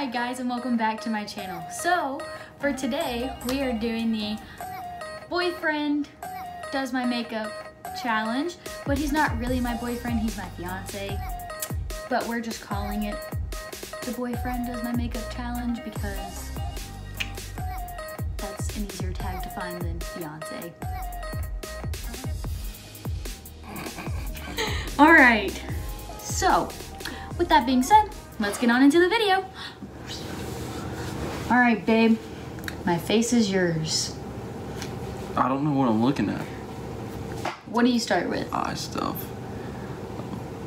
Alright guys and welcome back to my channel. So for today we are doing the boyfriend does my makeup challenge but he's not really my boyfriend he's my fiance but we're just calling it the boyfriend does my makeup challenge because that's an easier tag to find than fiance. Alright so with that being said let's get on into the video. All right, babe, my face is yours. I don't know what I'm looking at. What do you start with? Eye stuff.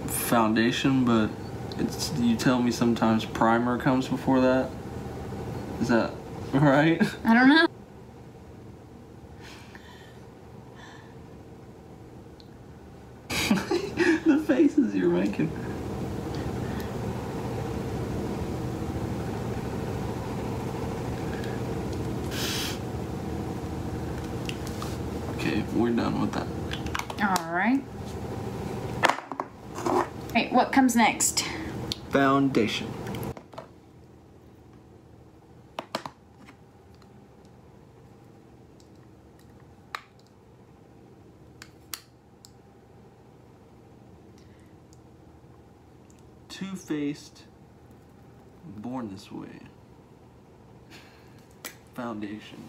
Foundation, but it's you tell me sometimes primer comes before that. Is that right? I don't know. the faces you're making. Okay, we're done with that. All right. All right, what comes next? Foundation. Too Faced, born this way. Foundation.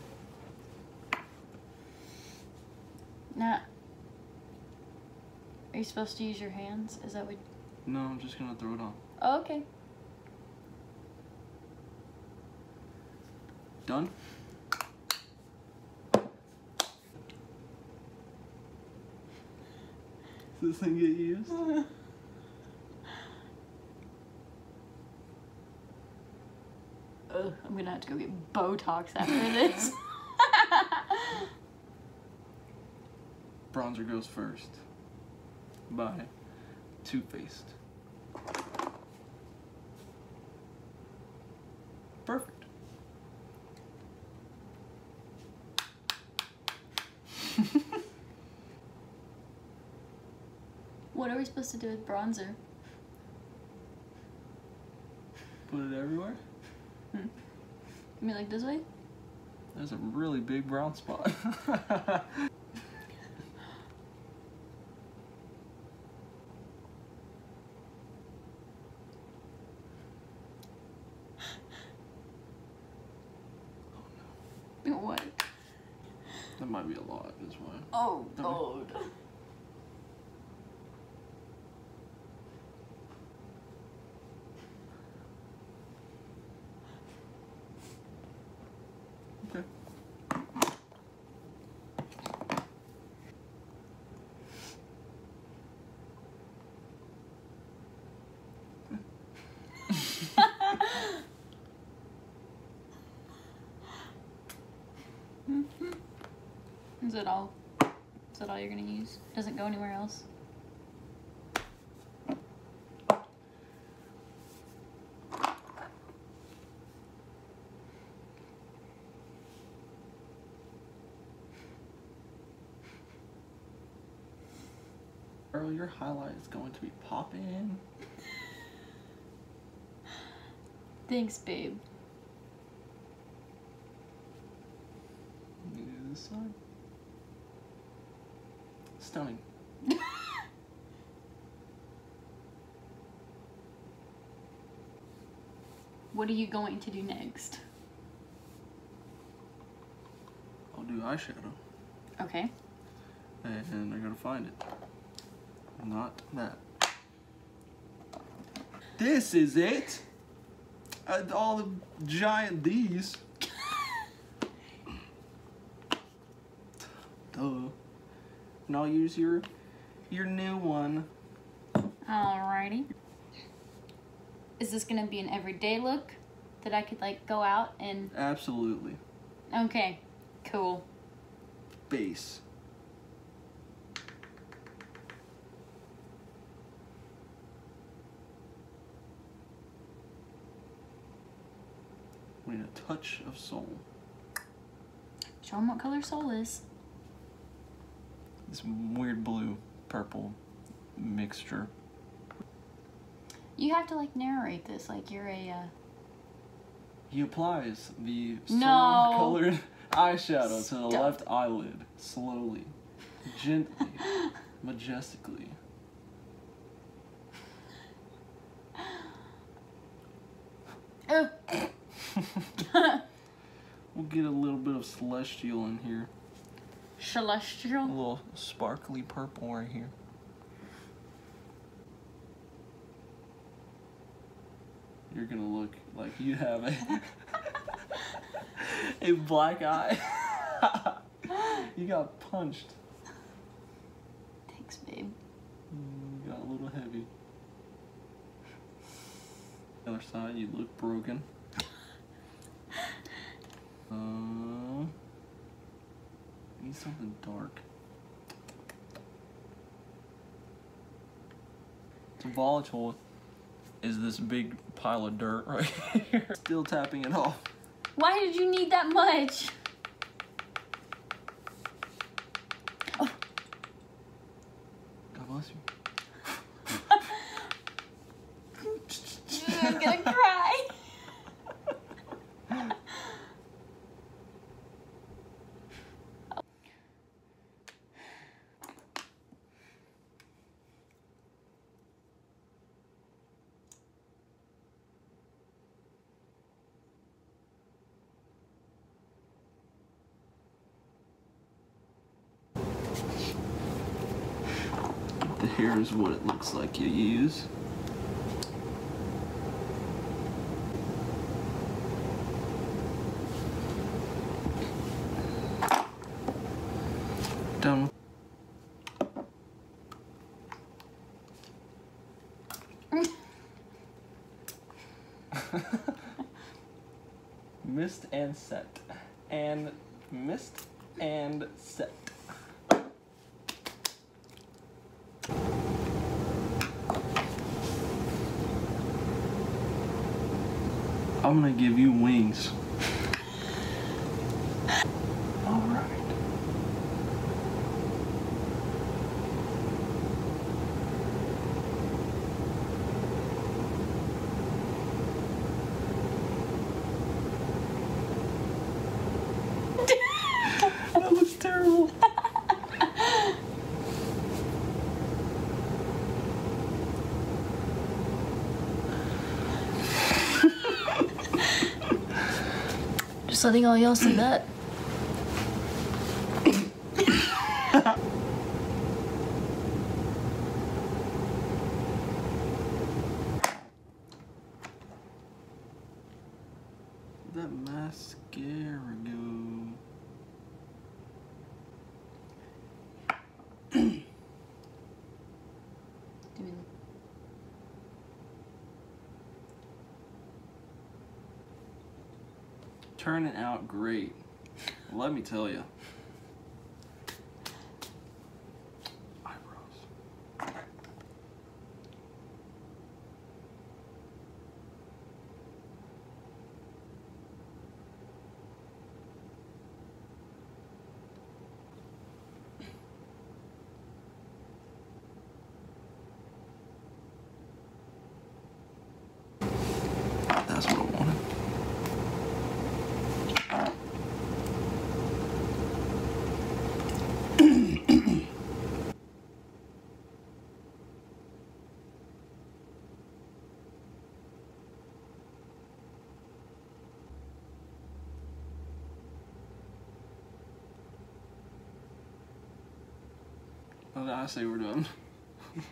Now, are you supposed to use your hands? Is that what? No, I'm just gonna throw it on. Oh, okay. Done? Does this thing get used? Ugh, I'm gonna have to go get Botox after this. Bronzer goes first. By Too Faced. Perfect. what are we supposed to do with bronzer? Put it everywhere. Hmm. You mean like this way? There's a really big brown spot. What? that might be a lot, is why. Oh. God. Is that all? Is that all you're gonna use? Doesn't go anywhere else? Earl, your highlight is going to be popping. Thanks, babe. Do this side. Stunning. What are you going to do next? I'll do eyeshadow. Okay. And they're gonna find it. Not that. This is it! Uh, all the giant D's. Duh. And I'll use your your new one. Alrighty. Is this gonna be an everyday look that I could like go out and Absolutely. okay, cool. Base. We need a touch of soul. Show them what color soul is. This weird blue, purple mixture. You have to like narrate this like you're a uh, He applies the No. colored eyeshadow to the left eyelid slowly, gently, majestically. We'll get a little bit of celestial in here. A Celestial. little sparkly purple right here. You're gonna look like you have a a black eye. you got punched. Thanks, babe. Mm, You got a little heavy. The other side, you look broken. Um, need something dark. So volatile is this big pile of dirt right here. Still tapping it off. Why did you need that much? Hair what it looks like you use. Done. mist and set. And mist and set. I'm gonna give you wings. Just letting all y'all see that. That mascara go? Turning out great. Let me tell you. Did I say we're done?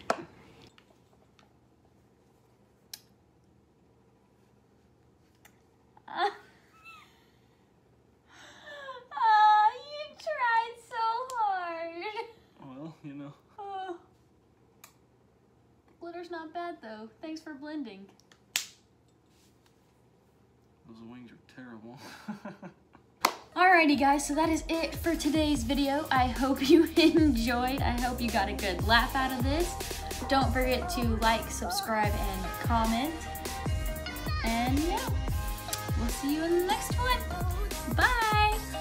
Ah, you tried so hard. Well, you know. Oh. Glitter's not bad though. Thanks for blending. Those wings are terrible. Alrighty guys, so that is it for today's video. I hope you enjoyed. I hope you got a good laugh out of this. Don't forget to like, subscribe, and comment. And yeah, we'll see you in the next one. Bye!